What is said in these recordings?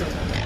Yeah.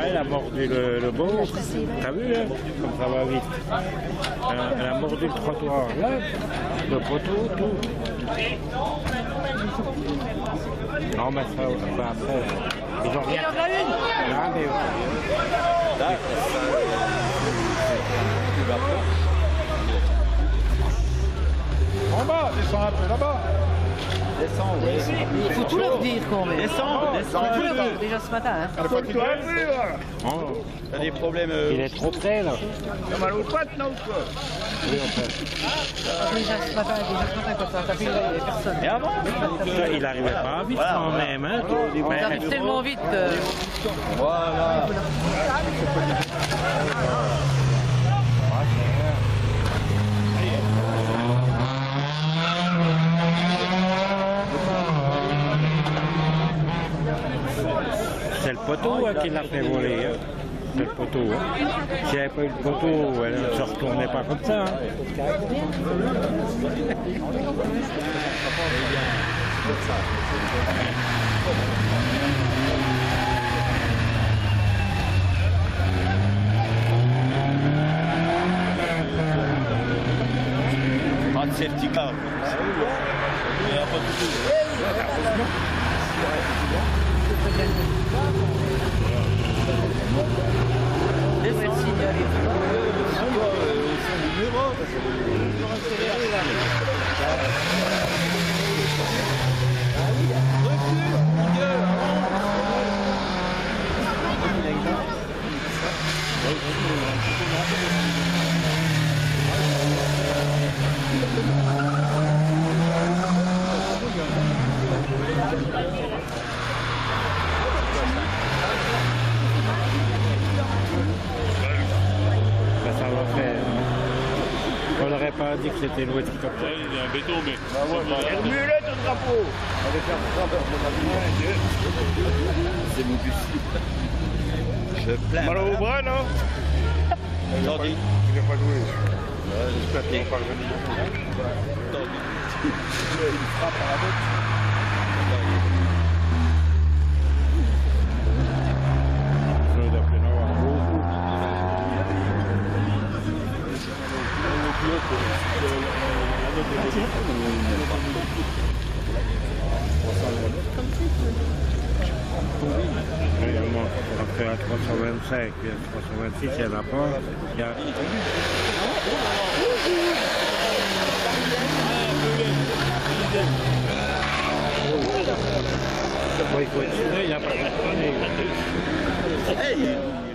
Elle a mordu le, le bord. T'as vu, hein Comme ça va vite. Elle a, elle a mordu le trottoir. Là, le poteau, tout. Non, mais ça, ça après. Ils ont rien. Ah, mais, En bas, descends un peu là-bas. Descends, oui. Il faut tout leur dire quand même. Descends, Il descends. faut tout leur dire déjà ce matin. Hein. Oh, T'as des problèmes euh, il est trop près, là. T'as mal aux pattes, non, ou quoi Oui, enfin. Déjà ce matin, déjà ce matin, quand ça a tapé, il personne. Et avant Ça, Il n'arrivait pas vite Voilà, quand même. Hein. Mais- arrive tellement vite. euh, Voilà. Poteau hein, qui l'a fait voler. hein. C'est le poteau. Hein. S'il n'y avait pas eu le poteau, elle ne se retournait pas comme ça. hein. Pas de safety car. Il y a pas de tout. Laissez le signaler. Ça, ça va faire. On n'aurait pas dit que c'était une voiture comme ça. Il y a un béton, mais. Le mulet de drapeau. C'est mon bus. Je plains. Mal au bras, non Tandis. Il n'a pas joué. J'espère qu'il va pas revenir. Ça Oui, moi, Après la 325 et la 326, il n'y en a pas. Il y a... Bon, il